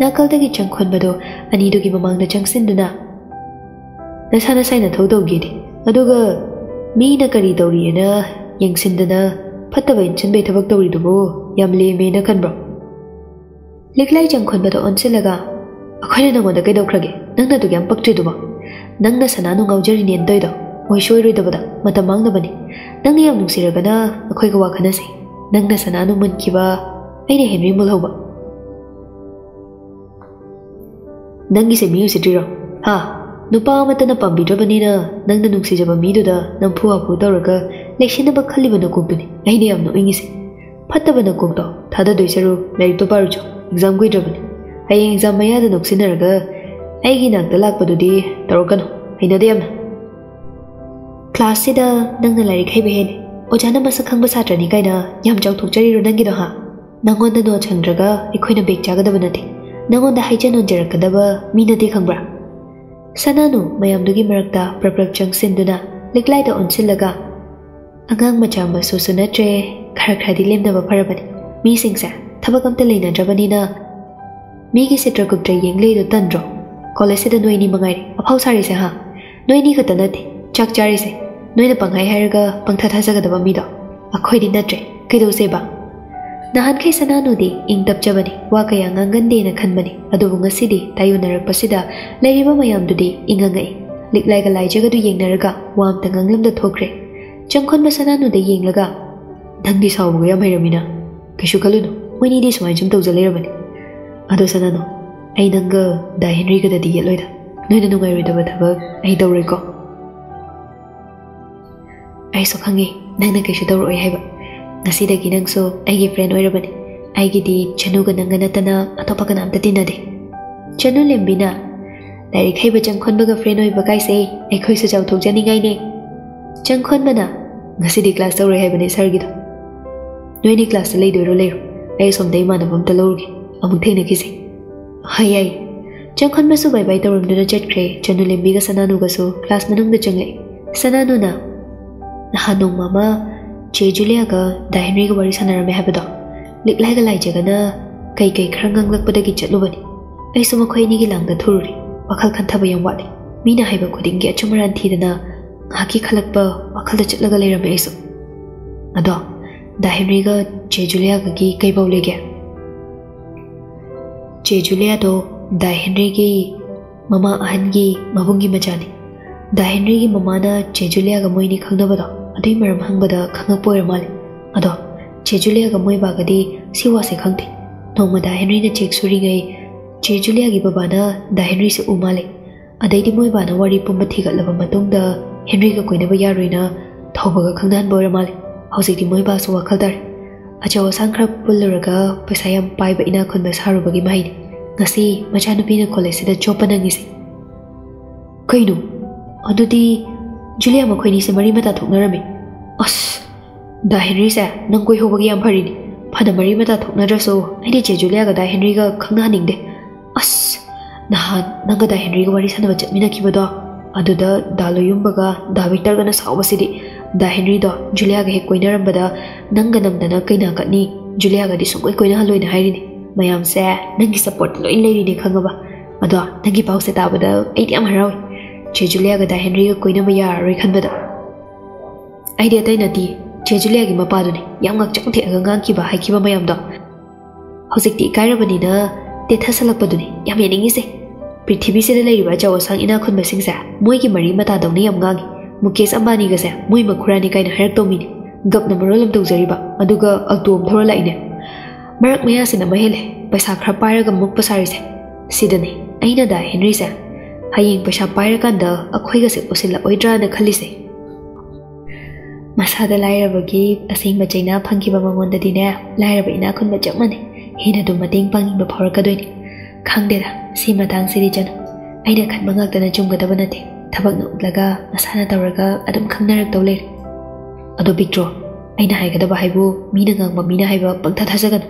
ꯅꯥꯀꯜꯗꯒꯤ ꯆꯪꯈꯣꯟꯕꯗꯣ ꯑꯅꯤꯗꯨꯒꯤ ꯃꯃꯥꯡꯗ ꯆꯪꯁꯤꯟꯗꯨꯅ ꯅꯁꯥ ꯅꯁꯥꯏꯅ ꯊꯧ ꯇꯧꯒꯦꯗꯤ ꯑꯗꯨꯒ ꯃꯤꯅ ꯀꯔꯤ ꯇꯧꯔꯤꯑꯅ ꯌꯦꯡꯁꯤꯟꯗꯅ ꯐꯠꯇꯕ ꯏꯟꯁꯤꯟꯕꯩ ꯊꯕꯛ ꯇꯧꯔꯤꯗꯨꯕꯨ ꯌꯥꯝ ꯂꯦꯝꯃꯦꯅ ꯈꯟꯕ꯭ꯔꯣ ꯂꯤꯛꯂꯥꯏ ꯆꯪꯈꯣꯟꯕꯗ ꯑꯣꯟꯁꯤꯜꯂꯒ ꯑꯩꯈꯣꯏꯅ ꯅꯪꯉꯣꯟꯗ ꯀꯩꯗꯧꯈ꯭ꯔꯒꯦ ꯅꯪꯅ ꯑꯗꯨꯛ ꯌꯥꯝ ꯄꯛꯇ꯭ꯔꯤꯗꯨꯕꯣ ꯅꯪꯅ ꯁꯅꯥꯅꯨ ꯉꯥꯎꯖꯔꯤꯅꯦꯅ ꯇꯧꯏꯗꯣ ꯃꯣꯏ ꯁꯣꯏꯔꯣꯏꯗꯕꯗ ꯃꯇꯝ ꯃꯥꯡꯅꯕꯅꯤ ꯅꯪꯅ ꯌꯥꯝ ꯅꯨꯡꯁꯤꯔꯒꯅ ꯑꯩꯈꯣꯏꯒ ꯋꯥ ꯈꯟꯅꯁꯤ ꯅꯪꯅ ꯁꯅꯥꯅꯨ ꯃꯨꯟꯈꯤꯕ ꯑꯩꯅ ꯍꯦꯟꯔꯤ ꯃꯨꯜꯍꯧꯕ ꯅꯪꯒꯤꯁꯦ ꯃꯤ ꯎꯁꯤꯠꯇ꯭ꯔꯤꯔꯣ ꯍꯥ ꯅꯨꯄꯥ ꯑꯃꯠꯇꯅ ꯄꯥꯝꯕꯤꯗ꯭ꯔꯕꯅꯤꯅ ꯅꯪꯅ ꯅꯨꯡꯁꯤꯖꯕ ꯃꯤꯗꯨꯗ ꯅꯝꯐꯨ ꯍꯥꯐꯨ ꯇꯧꯔꯒ ꯂꯩꯁꯤꯟꯅꯕ ꯈꯜꯂꯤꯕ ꯅꯀꯣꯛꯇꯨꯅꯤ ꯑꯩꯅ ꯌꯥꯝ ꯅꯣꯛꯅꯤꯡꯉꯤꯁꯦ ꯐꯠꯇꯕ ꯅꯀꯣꯛꯇꯣ ꯊꯥꯗꯗꯣꯏ ꯁꯔꯨꯛ ꯂꯥꯏꯔꯤꯛꯇꯣ ꯄꯥꯔꯨꯆꯣ ꯑꯦꯛꯖꯥꯝ ꯀꯨꯏꯗ꯭ꯔꯕꯅꯤ ꯍꯌꯦꯡ ꯑꯦꯛꯖꯥꯝ ꯃꯌꯥꯗ ꯅꯣꯛꯁꯤꯟꯅꯔꯒ ꯑꯩꯒꯤ ꯅꯥꯛꯇ ꯂꯥꯛꯄꯗꯨꯗꯤ ꯇꯧꯔꯛꯀꯅꯨ ꯍꯩꯅꯗꯦ ꯌꯥꯝꯅ ꯀ꯭ꯂꯥꯁꯁꯤꯗ ꯅꯪꯅ ꯂꯥꯏꯔꯤꯛ ꯍꯩꯕ ꯍꯦꯜꯂꯤ ꯑꯣꯖꯥꯅ ꯃꯁꯛ ꯈꯪꯕ ꯁꯥꯇ꯭ꯔꯅꯤ ꯀꯥꯏꯅ ꯌꯥꯝ ꯆꯥꯎꯊꯣꯛꯆꯔꯤꯔꯣ ꯅꯪꯒꯤꯗꯣ ꯍꯥ ꯅꯪꯉꯣꯟꯗ ꯅꯣꯠ ꯍꯪꯗ꯭ꯔꯒ ꯑꯩꯈꯣꯏꯅ ꯕꯦꯛ ꯆꯥꯒꯗꯕ ꯅꯠꯇꯦ ꯅꯪꯉꯣꯟꯗ ꯍꯥꯏꯖ ꯅꯣꯟꯖꯔꯛꯀꯗꯕ ꯃꯤ ꯅꯠꯇꯦ ꯈꯪꯕ꯭ꯔꯥ Sanano mayamdugi marakta prabrak changsinduna liklai da onsilaga angang macha masu tre, khara khadi lemna ba pharabani mi singsa thabak amta leina drabani na mi gi sitra gupta yengle do tandro college da noi ni mangai aphau sari se ha. Noi ni khata na the chak chari se noi da pangai haraga pangtha thasaga da ba mi do akhoi din na tre kai do se ba? ꯅꯍꯥꯟꯈꯩ ꯁꯅꯥꯅꯨꯗꯤ ꯏꯪ ꯇꯞꯆꯕꯅꯤ ꯋꯥ ꯀꯌꯥ ꯉꯥꯡꯒꯟꯗꯦꯅ ꯈꯟꯕꯅꯤ ꯑꯗꯨꯕꯨ ꯉꯁꯤꯗꯤ ꯇꯥꯌꯣꯟꯅꯔꯛꯄꯁꯤꯗ ꯂꯩꯔꯤꯕ ꯃꯌꯥꯝꯗꯨꯗꯤ ꯏꯪꯉꯉꯛꯏ ꯂꯤꯛꯂꯥꯏꯒ ꯂꯥꯏꯖꯒꯗꯨ ꯌꯦꯡꯅꯔꯒ ꯋꯥ ꯑꯝꯇ ꯉꯥꯡꯂꯝꯗ ꯊꯣꯛꯈ꯭ꯔꯦ ꯆꯪꯈꯣꯟꯕ ꯁꯅꯥꯅꯨꯗ ꯌꯦꯡꯂꯒ ꯅꯪꯗꯤ ꯁꯥꯎꯕꯒ ꯌꯥꯝ ꯍꯩꯔꯝꯃꯤꯅ ꯀꯩꯁꯨ ꯈꯜꯂꯨꯅꯨ ꯃꯣꯏꯅꯤꯗꯤ ꯁꯨꯃꯥꯏꯅ ꯁꯨꯝ ꯇꯧꯖ ꯂꯩꯔꯕꯅꯤ ꯑꯗꯣ ꯁꯅꯥꯅꯨ ꯑꯩ ꯅꯪꯒ ꯗꯥ ꯍꯦꯟꯔꯤꯒꯗꯗꯤ ꯌꯦꯠꯂꯣꯏꯗ ꯅꯣꯏꯅ ꯅꯨꯡꯉꯥꯏꯔꯣꯏꯗꯕ ꯊꯕꯛ ꯑꯩ ꯇꯧꯔꯣꯏꯀꯣ ꯑꯩꯁꯨ ꯈꯪꯉꯤ ꯅꯪꯅ ꯀꯩꯁꯨ ꯇꯧꯔꯛꯑꯣꯏ ꯍꯥꯏꯕ ꯉꯁꯤꯗꯒꯤ ꯅꯪꯁꯨ ꯑꯩꯒꯤ ꯐ꯭ꯔꯦꯟ ꯑꯣꯏꯔꯕꯅꯤ ꯑꯩꯒꯤꯗꯤ ꯆꯅꯨꯒ ꯅꯪꯒ ꯅꯠꯇꯅ ꯑꯇꯣꯞꯄ ꯀꯅꯥꯝꯇ ꯇꯤꯟꯅꯗꯦ ꯆꯅꯨ ꯂꯦꯝꯕꯤꯅ ꯂꯥꯏꯔꯤꯛ ꯍꯩꯕ ꯆꯪꯈꯣꯟꯕꯒ ꯐ꯭ꯔꯦꯟ ꯑꯣꯏꯕ ꯀꯥꯏꯁꯦ ꯑꯩꯈꯣꯏꯁꯨ ꯆꯥꯎꯊꯣꯛꯆꯅꯤꯡꯉꯥꯏꯅꯦ ꯆꯪꯈꯣꯟꯕꯅ ꯉꯁꯤꯗꯤ ꯀ꯭ꯂꯥꯁ ꯇꯧꯔꯣꯏ ꯍꯥꯏꯕꯅꯦ ꯁꯥꯔꯒꯤꯗꯣ ꯅꯣꯏꯅꯤ ꯀ꯭ꯂꯥꯁꯇ ꯂꯩꯗꯣꯏꯔꯣ ꯂꯩꯔꯣ ꯑꯩ ꯑꯁꯣꯝꯗ ꯏꯃꯥꯟꯅꯕ ꯑꯝꯇ ꯂꯧꯔꯨꯒꯦ ꯑꯃꯨꯛ ꯊꯦꯡꯅꯈꯤꯁꯦ ꯍꯣꯏ ꯌꯥꯏ ꯆꯪꯈꯣꯟꯕꯁꯨ ꯕꯥꯏ ꯕꯥꯏ ꯇꯧꯔꯝꯗꯨꯅ ꯆꯠꯈ꯭ꯔꯦ ꯆꯅꯨ ꯂꯦꯝꯕꯤꯒ ꯁꯅꯥꯅꯨꯒꯁꯨ ꯀ꯭ꯂꯥꯁ ꯃꯅꯨꯡꯗ ꯆꯪꯂꯛꯏ ꯁꯅꯥꯅꯨꯅ ꯅꯍꯥꯟ ꯅꯣꯡꯃ ꯑꯃ ꯆꯦ ꯖꯨꯂꯤꯌꯥꯒ ꯗꯥ ꯍꯦꯟꯔꯤꯒ ꯋꯥꯔꯤ ꯁꯥꯟꯅꯔꯝꯃꯦ ꯍꯥꯏꯕꯗꯣ ꯂꯤꯛꯂꯥꯏꯒ ꯂꯥꯏꯖꯒꯅ ꯀꯩ ꯀꯩ ꯈꯔ ꯉꯥꯡꯂꯛꯄꯗꯒꯤ ꯆꯠꯂꯨꯕꯅꯤ ꯑꯩꯁꯨ ꯃꯈꯣꯏ ꯑꯅꯤꯒꯤ ꯂꯥꯡꯗ ꯊꯨꯔꯨꯔꯦ ꯋꯥꯈꯜ ꯈꯟꯊꯕ ꯌꯥꯝ ꯋꯥꯠꯂꯤ ꯃꯤꯅ ꯍꯥꯏꯕ ꯈꯨꯗꯤꯡꯒꯤ ꯑꯆꯨꯝ ꯑꯔꯥꯟ ꯊꯤꯗꯅ ꯉꯥꯏꯍꯥꯛꯀꯤ ꯈꯜꯂꯛꯄ ꯋꯥꯈꯜꯗ ꯆꯠꯂꯒ ꯂꯩꯔꯝꯃꯦ ꯑꯩꯁꯨ ꯑꯗꯣ ꯗꯥ ꯍꯦꯟꯔꯤꯒ ꯆꯦ ꯖꯨꯂꯤꯌꯥꯒꯒꯤ ꯀꯩꯕꯧ ꯂꯩꯒꯦ ꯆꯦ ꯖꯨꯂꯤꯌꯥꯗꯣ ꯗꯥ ꯍꯦꯟꯔꯤꯒꯤ ꯃꯃꯥ ꯑꯍꯟꯒꯤ ꯃꯕꯨꯡꯒꯤ ꯃꯆꯥꯅꯤ ꯗꯥ ꯍꯦꯟꯔꯤꯒꯤ ꯃꯃꯥꯅ ꯆꯦ ꯖꯨꯂꯤꯌꯥꯒ ꯃꯣꯏꯅꯤ ꯈꯪꯅꯕꯗꯣ adei maram hangbada khanga poir mal ado che julia ga moi ba ga di siwa se khangte noma da henry na chek suri gai che julia gi baba na da henry se umale adei di moi ba na wari pum mathi ga laba matung da henry ga koina ba yaroi na thoba ga khangdan boir mal hausi di moi ba so wakhal dar achaw sankhra pulluraga paisa yam pai ba ina khun na saru ba gi mai ngasi macha nupina college da chopa na ngisi kainu adudi ꯖꯨꯂꯤꯌꯥ ꯃꯈꯣꯏꯅꯤꯁꯦ ꯃꯔꯤ ꯃꯇꯥ ꯊꯣꯛꯅꯔꯝꯃꯤ ꯑꯁ ꯗꯥ ꯍꯦꯟꯔꯤꯁꯦ ꯅꯪ ꯀꯣꯏꯍꯧꯕꯒꯤ ꯌꯥꯝ ꯐꯔꯤꯅꯤ ꯐꯅ ꯃꯔꯤ ꯃꯇꯥ ꯊꯣꯛꯅꯗ꯭ꯔꯁꯨ ꯑꯩꯗꯤ ꯆꯦ ꯖꯨꯂꯤꯌꯥꯒ ꯗꯥ ꯍꯦꯟꯔꯤꯒ ꯈꯪꯅꯍꯟꯅꯤꯡꯗꯦ ꯑꯁ ꯅꯍꯥꯟ ꯅꯪꯒ ꯗꯥ ꯍꯦꯟꯔꯤꯒ ꯋꯥꯔꯤ ꯁꯥꯟꯅꯕ ꯆꯠꯃꯤꯟꯅꯈꯤꯕꯗꯣ ꯑꯗꯨꯗ ꯗꯥ ꯂꯣꯌꯨꯝꯕꯒ ꯗꯥ ꯚꯤꯛꯇꯔꯒꯅ ꯁꯥꯎꯕꯁꯤꯗꯤ ꯗꯥ ꯍꯦꯟꯔꯤꯗꯣ ꯖꯨꯂꯤꯌꯥꯒ ꯍꯦꯛ ꯀꯣꯏꯅꯔꯝꯕꯗ ꯅꯪꯒ ꯅꯝꯗꯅ ꯀꯩꯅꯥ ꯀꯠꯅꯤ ꯖꯨꯂꯤꯌꯥꯒꯗꯤ ꯁꯨꯡꯀꯣꯏ ꯀꯣꯏꯅꯍꯜꯂꯣꯏꯅ ꯍꯥꯏꯔꯤꯅꯤ ꯃꯌꯥꯝꯁꯦ ꯅꯪꯒꯤ ꯁꯞꯄꯣꯔꯠ ꯂꯣꯏ ꯂꯩꯔꯤꯅꯤ ꯈꯪꯉꯕ ꯑꯗꯣ ꯅꯪꯒꯤ ꯄꯥꯎꯁꯦ ꯇꯥꯕꯗ ꯑꯩꯗꯤ ꯌꯥꯝ ꯍꯔꯥꯎꯏ ꯆꯦ ꯖꯨꯂꯤꯌꯥꯒ ꯗꯥ ꯍꯦꯟꯔꯤꯒ ꯀꯣꯏꯅꯕ ꯌꯥꯔꯔꯣꯏ ꯈꯟꯕꯗ ꯑꯩꯗꯤ ꯑꯇꯩ ꯅꯠꯇꯦ ꯆꯦ ꯖꯨꯂꯤꯌꯥꯒꯤ ꯃꯄꯥꯗꯨꯅꯤ ꯌꯥꯝ ꯉꯛꯆꯪ ꯊꯦꯛꯑꯒ ꯉꯥꯡꯈꯤꯕ ꯍꯥꯏꯈꯤꯕ ꯃꯌꯥꯝꯗꯣ ꯍꯧꯖꯤꯛꯇꯤ ꯏꯀꯥꯏꯔꯕꯅꯤꯅ ꯇꯦꯊꯁꯜꯂꯛꯄꯗꯨꯅꯤ ꯌꯥꯝ ꯌꯦꯡꯅꯤꯡꯉꯤꯁꯦ ꯄ꯭ꯔꯤꯊꯤꯕꯤꯁꯤꯗ ꯂꯩꯔꯤꯕ ꯑꯆꯧ ꯑꯁꯥꯡ ꯏꯅꯥꯛ ꯈꯨꯟꯕꯁꯤꯡꯁꯦ ꯃꯣꯏꯒꯤ ꯃꯔꯤ ꯃꯇꯥꯗꯧꯅ ꯌꯥꯝ ꯉꯥꯡꯉꯤ ꯃꯨꯀꯦꯁ ꯑꯝꯕꯥꯅꯤꯒꯁꯦ ꯃꯣꯏ ꯃꯈꯨꯔꯥꯅꯤ ꯀꯥꯏꯅ ꯍꯥꯏꯔꯛꯇꯧ ꯃꯤꯅꯤ ꯒꯞꯅ ꯃꯔꯣꯜ ꯑꯃ ꯇꯧꯖꯔꯤꯕ ꯑꯗꯨꯒ ꯑꯜꯇꯣ ꯑꯃ ꯊꯧꯔ ꯂꯥꯛꯏꯅꯦ ꯃꯔꯛ ꯃꯌꯥꯁꯤꯅ ꯑꯃ ꯍꯦꯜꯂꯦ ꯄꯩꯁꯥ ꯈꯔ ꯄꯥꯏꯔꯒ ꯃꯨꯛꯄ ꯁꯥꯔꯤꯁꯦ ꯁꯤꯗꯅꯤ ꯑꯩꯅ ꯗꯥ ꯍꯦꯟꯔꯤꯁꯦ ꯍꯌꯦꯡ ꯄꯩꯁꯥ ꯄꯥꯏꯔꯀꯥꯟꯗ ꯑꯩꯈꯣꯏꯒꯁꯦ ꯎꯁꯤꯜꯂꯛꯑꯣꯏꯗ꯭ꯔꯥꯅ ꯈꯜꯂꯤꯁꯦ ꯃꯁꯥꯗ ꯂꯥꯏꯔꯕꯒꯤ ꯑꯁꯦꯡꯕ ꯆꯩꯅꯥ ꯐꯪꯈꯤꯕ ꯃꯉꯣꯟꯗꯗꯤꯅꯦ ꯂꯥꯏꯔꯕ ꯏꯅꯥꯛ ꯈꯨꯟꯕ ꯆꯞ ꯃꯥꯟꯅꯩ ꯍꯦꯟꯅ ꯑꯗꯨꯝ ꯃꯇꯦꯡ ꯄꯥꯡꯅꯤꯡꯕ ꯐꯥꯎꯔꯛꯀꯗꯣꯏꯅꯤ ꯈꯪꯗꯦꯗ ꯁꯤ ꯃꯇꯥꯡꯁꯤꯗꯤ ꯆꯅꯨ ꯑꯩꯅ ꯈꯟꯕ ꯉꯥꯛꯇꯅ ꯆꯨꯝꯒꯗꯕ ꯅꯠꯇꯦ ꯊꯕꯛꯅ ꯎꯠꯂꯒ ꯃꯁꯥꯅ ꯇꯧꯔꯒ ꯑꯗꯨꯝ ꯈꯪꯅꯔꯛꯇꯧ ꯂꯩꯔꯦ ꯑꯗꯣ ꯕꯤꯛꯇ꯭ꯔꯣ ꯑꯩꯅ ꯍꯥꯏꯒꯗꯕ ꯍꯥꯏꯕꯨ ꯃꯤꯅ ꯉꯥꯡꯕ ꯃꯤꯅ ꯍꯥꯏꯕ ꯄꯪꯊꯥ ꯊꯥꯖꯒꯅꯨ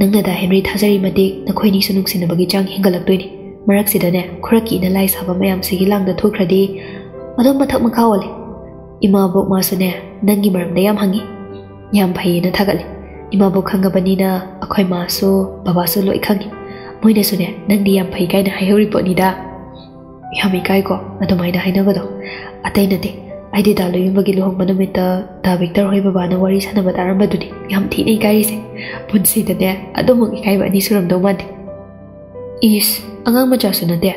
ꯅꯪꯅ ꯗꯥ ꯍꯦꯟꯔꯤ ꯊꯥꯖꯔꯤ ꯃꯇꯤꯛ ꯅꯈꯣꯏꯅꯤꯁꯨ ꯅꯨꯡꯁꯤꯅꯕꯒꯤ ꯆꯥꯡ ꯍꯦꯟꯒꯠꯂꯛꯇꯣꯏꯅꯤ ꯃꯔꯛꯁꯤꯗꯅꯦ ꯈꯔ ꯀꯤꯅ ꯂꯥꯏ ꯁꯥꯕ ꯃꯌꯥꯝꯁꯤꯒꯤ ꯂꯥꯡꯗ ꯊꯣꯛꯈ꯭ꯔꯗꯤ ꯑꯗꯨꯝ ꯃꯊꯛ ꯃꯈꯥ ꯑꯣꯜꯂꯤ ꯏꯃꯥꯕꯣꯛ ꯃꯥꯁꯨꯅꯦ ꯅꯪꯒꯤ ꯃꯔꯝꯗ ꯌꯥꯝ ꯍꯪꯉꯤ ꯌꯥꯝ ꯐꯩꯌꯦꯅ ꯊꯥꯒꯠꯂꯤ ꯏꯃꯥꯕꯣꯛ ꯈꯪꯉꯕꯅꯤꯅ ꯑꯩꯈꯣꯏ ꯃꯥꯁꯨ ꯕꯕꯥꯁꯨ ꯂꯣꯏ ꯈꯪꯉꯤ ꯃꯣꯏꯅꯁꯨꯅꯦ ꯅꯪꯗꯤ ꯌꯥꯝ ꯐꯩ ꯀꯥꯏꯅ ꯍꯥꯏꯍꯧꯔꯤ ꯄꯣꯠꯅꯤꯗ ꯌꯥꯝ ꯏꯀꯥꯏꯀꯣ ꯑꯗꯨꯃꯥꯏꯅ ꯍꯥꯏꯅꯕꯗꯣ ꯑꯇꯩ ꯅꯠꯇꯦ ꯑꯩꯗꯤ ꯗꯥ ꯂꯣꯌꯨꯝꯕꯒꯤ ꯂꯨꯍꯣꯡꯕ ꯅꯨꯃꯤꯠꯇ ꯗꯥ ꯕꯤꯛꯇꯔ ꯍꯣꯏ ꯕꯕꯥꯅ ꯋꯥꯔꯤ ꯁꯥꯟꯅꯕ ꯇꯥꯔꯝꯕꯗꯨꯅꯤ ꯌꯥꯝ ꯊꯤꯅ ꯏꯀꯥꯏꯔꯤꯁꯦ ꯄꯨꯟꯁꯤꯗꯅꯦ ꯑꯗꯨꯃꯛ ꯏꯀꯥꯏꯕ ꯑꯅꯤ ꯁꯨꯔꯝꯗꯧ ꯃꯥꯟꯗꯦ ꯏꯁ angang ma jasu na de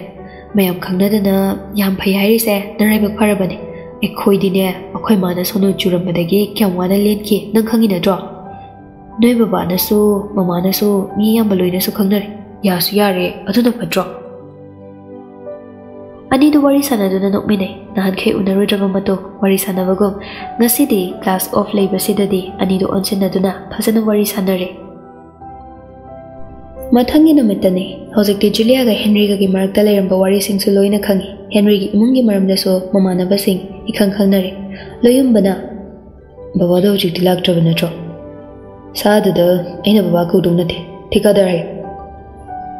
mayam khang na dana yam phai hai ri se narai bak phara bani ai khoi dine akhoi ma na sono juram ma dagi kyam wa na len ki nang khangi na dro noi baba na su mama na su mi yam baloi na su khang na ya su ya re adu na phadro ani do wari sana dana nok mine nahan khe unaru drama ma to wari sana bagom ngasi di class off leiba sidadi ani do onsin na duna phajana wari sana re ꯃꯊꯪꯒꯤ ꯅꯨꯃꯤꯠꯇꯅꯤ ꯍꯧꯖꯤꯛꯇꯤ ꯖꯨꯂꯤꯌꯥꯒ ꯍꯦꯟꯔꯤꯒꯒꯤ ꯃꯔꯛꯇ ꯂꯩꯔꯝꯕ ꯋꯥꯔꯤꯁꯤꯡꯁꯨ ꯂꯣꯏꯅ ꯈꯪꯉꯤ ꯍꯦꯟꯔꯤꯒꯤ ꯏꯃꯨꯡꯒꯤ ꯃꯔꯝꯗꯁꯨ ꯃꯃꯥꯟꯅꯕꯁꯤꯡ ꯏꯈꯪ ꯈꯪꯅꯔꯦ ꯂꯣꯌꯨꯝꯕꯅ ꯕꯕꯥꯗꯣ ꯍꯧꯖꯤꯛꯇꯤ ꯂꯥꯛꯇ꯭ꯔꯕ ꯅꯠꯇ꯭ꯔꯣ ꯁꯥꯗꯨꯗ ꯑꯩꯅ ꯕꯕꯥ ꯀꯧꯗꯧ ꯅꯠꯇꯦ ꯊꯤꯀꯥꯗꯔ ꯍꯥꯏꯌꯨ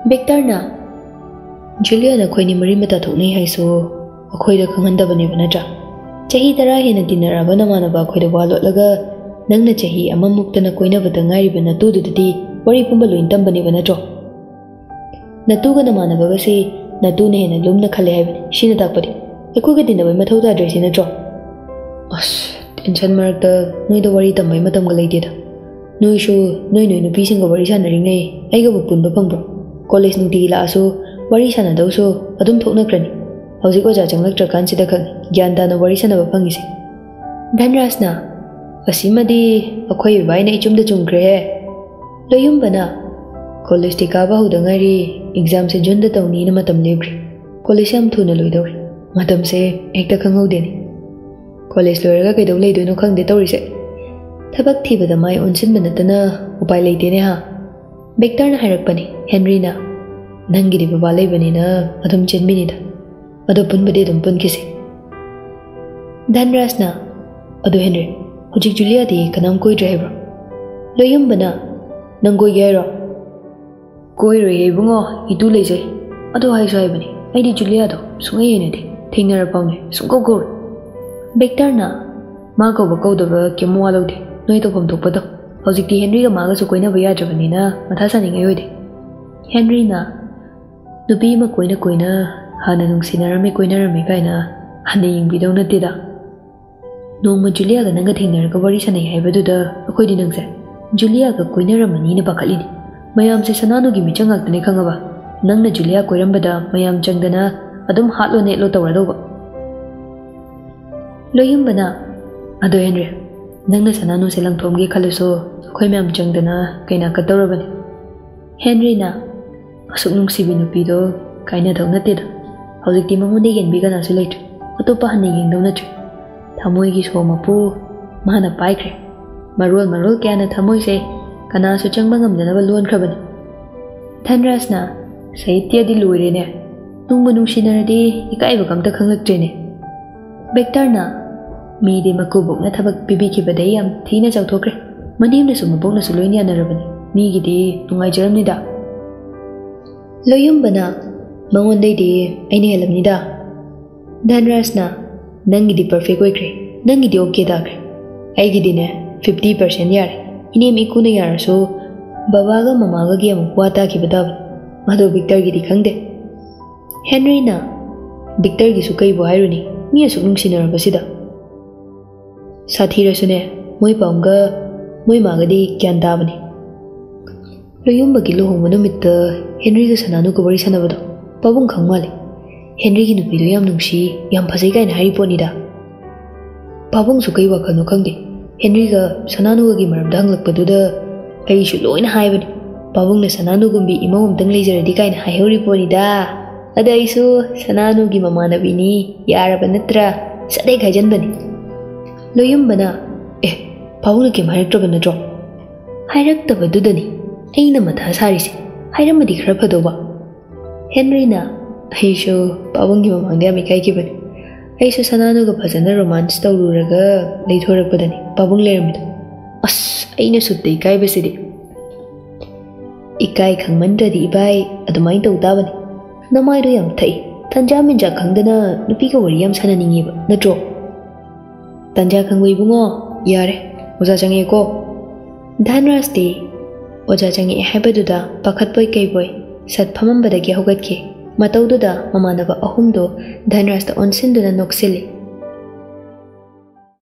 ꯕꯤꯛꯇꯔꯅ ꯖꯨꯂꯤꯌꯥꯅ ꯑꯩꯈꯣꯏꯅꯤ ꯃꯔꯤ ꯃꯇꯥ ꯊꯣꯛꯅꯩ ꯍꯥꯏꯁꯨ ꯑꯩꯈꯣꯏꯗ ꯈꯪꯍꯟꯗꯕꯅꯦꯕ ꯅꯠꯇ꯭ꯔꯥ ꯆꯍꯤ ꯇꯔꯥ ꯍꯦꯟꯅ ꯇꯤꯟꯅꯔꯛꯑꯕ ꯅꯃꯥꯟꯅꯕ ꯑꯩꯈꯣꯏꯗ ꯋꯥ ꯂꯣꯠꯂꯒ ꯅꯪꯅ ꯆꯍꯤ ꯑꯃꯃꯨꯛꯇꯅ ꯀꯣꯏꯅꯕꯗ ꯉꯥꯏꯔꯤꯕ ꯅꯇꯨꯗꯨꯗꯗꯤ ꯋꯥꯔꯤ ꯄꯨꯝꯕ ꯂꯣꯏꯅ ꯇꯝꯕꯅꯦꯕ ꯅꯠꯇ꯭ꯔꯣ ꯅꯇꯨꯒ ꯅꯃꯥꯟꯅꯕꯒꯁꯤ ꯅꯇꯨꯅ ꯍꯦꯟꯅ ꯂꯨꯝꯅ ꯈꯜꯂꯦ ꯍꯥꯏꯕꯅꯤ ꯁꯤꯅ ꯇꯥꯛꯄꯗꯤ ꯑꯩꯈꯣꯏꯒ ꯇꯤꯟꯅꯕꯩ ꯃꯊꯧ ꯇꯥꯗ꯭ꯔꯦ ꯁꯤ ꯅꯠꯇ꯭ꯔꯣ ꯑꯁ ꯇꯦꯟꯁꯟ ꯃꯔꯛꯇ ꯅꯣꯏꯗ ꯋꯥꯔꯤ ꯇꯝꯕꯩ ꯃꯇꯝꯒ ꯂꯩꯇꯦꯗ ꯅꯣꯏꯁꯨ ꯅꯣꯏ ꯅꯣꯏ ꯅꯨꯄꯤꯁꯤꯡꯒ ꯋꯥꯔꯤ ꯁꯥꯟꯅꯔꯤꯉꯩ ꯑꯩꯒꯕꯨ ꯄꯨꯟꯕ ꯐꯪꯕ꯭ꯔꯣ ꯀꯣꯂꯦꯖ ꯅꯨꯡꯇꯤꯒꯤ ꯂꯥꯛꯑꯁꯨ ꯋꯥꯔꯤ ꯁꯥꯟꯅꯗꯧꯁꯨ ꯑꯗꯨꯝ ꯊꯣꯛꯅꯈ꯭ꯔꯅꯤ ꯍꯧꯖꯤꯛ ꯑꯣꯖꯥ ꯆꯪꯂꯛꯇ꯭ꯔꯀꯥꯟꯁꯤꯗ ꯈꯛ ꯒ꯭ꯌꯥꯟ ꯇꯥꯅ ꯋꯥꯔꯤ ꯁꯥꯟꯅꯕ ꯐꯪꯉꯤꯁꯦ ꯙꯟꯔꯥꯖꯅ ꯑꯁꯤꯃꯗꯤ ꯑꯩꯈꯣꯏ ꯕꯕꯥꯏꯅ ꯏꯆꯨꯝꯗ ꯆꯨꯝꯈ꯭ꯔꯦꯍꯦ ꯂꯣꯌꯨꯝꯕꯅ ꯀꯣꯂꯦꯖꯇꯤ ꯀꯥꯕ ꯍꯧꯗ ꯉꯥꯏꯔꯤ ꯑꯦꯛꯖꯥꯝꯁꯦ ꯖꯨꯟꯗ ꯇꯧꯅꯤꯅ ꯃꯇꯝ ꯂꯦꯞꯈ꯭ꯔꯦ ꯀꯣꯂꯦꯖ ꯌꯥꯝ ꯊꯨꯅ ꯂꯣꯏꯗꯧꯔꯦ ꯃꯇꯝꯁꯦ ꯍꯦꯛꯇ ꯈꯪꯍꯧꯗꯦꯅꯦ ꯀꯣꯂꯦꯖ ꯂꯣꯏꯔꯒ ꯀꯩꯗꯧ ꯂꯩꯗꯣꯏꯅꯣ ꯈꯪꯗꯦ ꯇꯧꯔꯤꯁꯦ ꯊꯕꯛ ꯊꯤꯕꯗ ꯃꯥꯏ ꯑꯣꯟꯁꯤꯟꯕ ꯅꯠꯇꯅ ꯎꯄꯥꯏ ꯂꯩꯇꯦꯅꯦ ꯍꯥ ꯕꯦꯛꯇꯔꯅ ꯍꯥꯏꯔꯛꯄꯅꯤ ꯍꯦꯟꯔꯤꯅ ꯅꯪꯒꯤꯗꯤ ꯕꯕꯥ ꯂꯩꯕꯅꯤꯅ ꯑꯗꯨꯝ ꯆꯦꯟꯕꯤꯅꯤꯗ ꯑꯗꯣ ꯄꯨꯟꯕꯗꯤ ꯑꯗꯨꯝ ꯄꯨꯟꯈꯤꯁꯦ ꯙꯟꯔꯥꯖꯅ ꯑꯗꯣ ꯍꯦꯟꯔꯤ ꯍꯧꯖꯤꯛ ꯖꯨꯂꯤꯌꯥꯗꯤ ꯀꯅꯥꯝ ꯀꯣꯏꯗ꯭ꯔꯦ ꯍꯥꯏꯕ꯭ꯔꯣ ꯂꯣꯌꯨꯝꯕꯅ nang koi gai ro koi ro ye bungo itu le je adu hai sai bani ai di julia do sungai ye ne de thainar pa ne sung ko ko bektar na ma ko ba ko do ba mua mo alo de tôi không pom vào đâu, do gì thì henry ga ma ga su koi na ba ya ja bani na ma tha sa ni ngai oi de henry na nupi ma koi na koi na ha na nung sinara me koi na ra me kai na ha ne ying bi do na te da nong ma julia ga nang ga thainar ga wari sa nei hai ba đó, da ko đi nang sa ꯖꯨꯂꯤꯌꯥꯒ ꯀꯣꯏꯅꯔꯝꯃꯅꯤꯅ ꯄꯥꯈꯠꯂꯤꯅꯤ ꯃꯌꯥꯝꯁꯦ ꯁꯅꯥꯅꯨꯒꯤ ꯃꯤꯆꯪ ꯉꯥꯛꯇꯅꯦ ꯈꯪꯉꯕ ꯅꯪꯅ ꯖꯨꯂꯤꯌꯥ ꯀꯣꯏꯔꯝꯕꯗ ꯃꯌꯥꯝ ꯆꯪꯗꯅ ꯑꯗꯨꯝ ꯍꯥꯠꯂꯣ ꯅꯦꯠꯂꯣ ꯇꯧꯔꯗꯧꯕ ꯂꯣꯏꯌꯨꯝꯕꯅ ꯑꯗꯣ ꯍꯦꯟꯔꯦ ꯅꯪꯅ ꯁꯅꯥꯅꯨ ꯁꯦꯂꯪꯊꯣꯝꯒꯤ ꯈꯜꯂꯁꯨ ꯑꯩꯈꯣꯏ ꯃꯌꯥꯝ ꯆꯪꯗꯅ ꯀꯩꯅꯥ ꯀꯠꯇꯧꯔꯕꯅꯤ ꯍꯦꯟꯔꯤꯅ ꯑꯁꯨꯛ ꯅꯨꯡꯁꯤꯕꯤ ꯅꯨꯄꯤꯗꯣ ꯀꯥꯏꯅꯗꯧ ꯅꯠꯇꯦꯗ ꯍꯧꯖꯤꯛꯇꯤ ꯃꯉꯣꯟꯗ ꯌꯦꯡꯕꯤꯒꯅꯁꯨ ꯂꯩꯇ꯭ꯔꯦ ꯑꯇꯣꯞꯄ ꯍꯥꯟꯅ ꯌꯦꯡꯗꯧ ꯅꯠꯇ꯭ꯔꯦ ꯊꯃꯣꯏꯒꯤ ꯁꯣ ꯃꯄꯨ ꯃꯥꯅ ꯄꯥꯏꯈ꯭ꯔꯦ ꯃꯔꯣꯜ ꯃꯔꯣꯜ ꯀꯌꯥꯅ ꯊꯃꯣꯏꯁꯦ ꯀꯅꯥꯁꯨ ꯆꯪꯕ ꯉꯝꯗꯅꯕ ꯂꯣꯟꯈ꯭ꯔꯕꯅꯤ ꯙꯟꯔꯥꯖꯅ ꯁꯥꯍꯤꯇ꯭ꯌꯗꯤ ꯂꯣꯏꯔꯦꯅꯦ ꯅꯨꯡꯕꯨ ꯅꯨꯡꯁꯤꯅꯔꯗꯤ ꯏꯀꯥꯏꯕꯒ ꯑꯝꯇ ꯈꯪꯂꯛꯇ꯭ꯔꯦꯅꯦ ꯕꯦꯛꯇꯔꯅ ꯃꯤꯗꯤ ꯃꯀꯨꯕꯣꯛꯅ ꯊꯕꯛ ꯄꯤꯕꯤꯈꯤꯕꯗꯩ ꯌꯥꯝ ꯊꯤꯅ ꯆꯥꯎꯊꯣꯛꯈ꯭ꯔꯦ ꯃꯅꯦꯝꯅꯁꯨ ꯃꯕꯣꯛꯅꯁꯨ ꯂꯣꯏꯅ ꯌꯥꯅꯔꯕꯅꯤ ꯃꯤꯒꯤꯗꯤ ꯅꯨꯡꯉꯥꯏꯖꯔꯝꯅꯤꯗ ꯂꯣꯌꯨꯝꯕꯅ ꯃꯉꯣꯟꯗꯩꯗꯤ ꯑꯩꯅ ꯍꯦꯜꯂꯝꯅꯤꯗ ꯙꯟꯔꯥꯖꯅ ꯅꯪꯒꯤꯗꯤ ꯄꯔꯐꯦꯛ ꯑꯣꯏꯈ꯭ꯔꯦ ꯅꯪꯒꯤꯗꯤ ꯑꯣꯀꯦ ꯇꯥꯈ꯭ꯔꯦ ꯑꯩꯒꯤꯗꯤꯅꯦ ꯐꯤꯐꯇꯤ ꯄꯥꯔꯁꯦꯟ ꯌꯥꯔꯦ ꯏꯅꯦꯝ ꯏꯀꯨꯅ ꯌꯥꯔꯁꯨ ꯕꯕꯥꯒ ꯃꯃꯥꯒꯒꯤ ꯑꯃꯨꯛ ꯋꯥ ꯇꯥꯈꯤꯕ ꯇꯥꯕ ꯑꯗꯣ ꯕꯤꯛꯇꯔꯒꯤꯗꯤ ꯈꯪꯗꯦ ꯍꯦꯟꯔꯤꯅ ꯕꯤꯛꯇꯔꯒꯤꯁꯨ ꯀꯩꯕꯨ ꯍꯥꯏꯔꯨꯅꯤ ꯃꯤ ꯑꯁꯨꯛ ꯅꯨꯡꯁꯤꯅꯔꯕꯁꯤꯗ ꯁꯥꯊꯤꯔꯁꯨꯅꯦ ꯃꯣꯏ ꯄꯥꯎꯝꯒ ꯃꯣꯏ ꯃꯥꯒꯗꯤ ꯒ꯭ꯌꯥꯟ ꯇꯥꯕꯅꯤ ꯂꯣꯌꯨꯝꯕꯒꯤ ꯂꯨꯍꯣꯡꯕ ꯅꯨꯃꯤꯠꯇ ꯍꯦꯟꯔꯤꯒ ꯁꯅꯥꯅꯨꯒ ꯋꯥꯔꯤ ꯁꯥꯟꯅꯕꯗꯣ ꯄꯥꯕꯨꯡ ꯈꯪ ꯃꯥꯜꯂꯦ ꯍꯦꯟꯔꯤꯒꯤ ꯅꯨꯄꯤꯗꯣ ꯌꯥꯝ ꯅꯨꯡꯁꯤ ꯌꯥꯝ ꯐꯖꯩ ꯀꯥꯏꯅ ꯍꯥꯏꯔꯤ ꯄꯣꯠꯅꯤꯗ ꯄꯥꯕꯨꯡꯁꯨ ꯀꯩ ꯋꯥꯈꯜꯅꯣ ꯈꯪꯗꯦ ꯍꯦꯟꯔꯤꯒ ꯁꯅꯥꯅꯨꯒꯒꯤ ꯃꯔꯝꯗ ꯍꯪꯂꯛꯄꯗꯨꯗ ꯑꯩꯁꯨ ꯂꯣꯏꯅ ꯍꯥꯏꯕꯅꯤ ꯄꯥꯕꯨꯡꯅ ꯁꯅꯥꯅꯨꯒꯨꯝꯕꯤ ꯏꯃꯧ ꯑꯝꯇꯪ ꯂꯩꯖꯔꯗꯤ ꯀꯥꯏꯅ ꯍꯥꯏꯍꯧꯔꯤ ꯄꯣꯠꯅꯤꯗ ꯑꯗ ꯑꯩꯁꯨ ꯁꯅꯥꯅꯨꯒꯤ ꯃꯃꯥꯟꯅꯕꯤꯅꯤ ꯌꯥꯔꯕ ꯅꯠꯇ꯭ꯔꯥ ꯁꯠꯍꯦꯛ ꯍꯥꯏꯖꯟꯕꯅꯤ ꯂꯣꯌꯨꯝꯕꯅ ꯑꯦ ꯄꯥꯕꯨꯡꯅ ꯀꯩꯝ ꯍꯥꯏꯔꯛꯇ꯭ꯔꯕ ꯅꯠꯇ꯭ꯔꯣ ꯍꯥꯏꯔꯛꯇꯕꯗꯨꯗꯅꯤ ꯑꯩꯅ ꯃꯊꯥ ꯁꯥꯔꯤꯁꯦ ꯍꯥꯏꯔꯝꯃꯗꯤ ꯈꯔ ꯐꯗꯧꯕ ꯍꯦꯟꯔꯤꯅ ꯑꯩꯁꯨ ꯄꯥꯕꯨꯡꯒꯤ ꯃꯃꯥꯡꯗ ꯌꯥꯝ ꯏꯀꯥꯏꯈꯤꯕꯅꯤ ꯑꯩꯁꯨ ꯁꯅꯥꯅꯨꯒ ꯐꯖꯅ ꯔꯣꯃꯥꯟꯁ ꯇꯧꯔꯨꯔꯒ ꯂꯩꯊꯣꯔꯛꯄꯗꯅꯤ ꯄꯥꯕꯨꯡ ꯂꯩꯔꯝꯃꯤꯗꯣ ꯑꯁ ꯑꯩꯅ ꯁꯨꯠꯇ ꯏꯀꯥꯏꯕꯁꯤꯗꯤ ꯏꯀꯥꯏ ꯈꯪꯃꯟꯗ꯭ꯔꯗꯤ ꯏꯕꯥꯏ ꯑꯗꯨꯃꯥꯏꯅ ꯇꯧ ꯇꯥꯕꯅꯤ ꯅꯃꯥꯏꯗꯣ ꯌꯥꯝ ꯊꯛꯏ ꯇꯟꯖꯥ ꯃꯦꯟꯖꯥ ꯈꯪꯗꯅ ꯅꯨꯄꯤꯒ ꯋꯥꯔꯤ ꯌꯥꯝ ꯁꯥꯟꯅꯅꯤꯡꯉꯦꯕ ꯅꯠꯇ꯭ꯔꯣ ꯇꯟꯖꯥ ꯈꯪꯕ ꯏꯕꯨꯡꯉꯣ ꯌꯥꯔꯦ ꯑꯣꯖꯥ ꯆꯪꯉꯛꯑꯦꯀꯣ ꯙꯟꯔꯥꯖꯇꯤ ꯑꯣꯖꯥ ꯆꯪꯉꯛꯑꯦ ꯍꯥꯏꯕꯗꯨꯗ ꯄꯥꯈꯠꯄꯣꯏ ꯀꯩꯕꯣꯏ ꯁꯠ ꯐꯝꯃꯝꯕꯗꯒꯤ ꯍꯧꯒꯠꯈꯤ ꯃꯇꯧꯗꯨꯗ ꯃꯃꯥꯟꯅꯕ ꯑꯍꯨꯝꯗꯣ ꯙꯟꯔꯥꯖꯇ ꯑꯣꯟꯁꯤꯟꯗꯨꯅ ꯅꯣꯛꯁꯤꯜꯂꯤ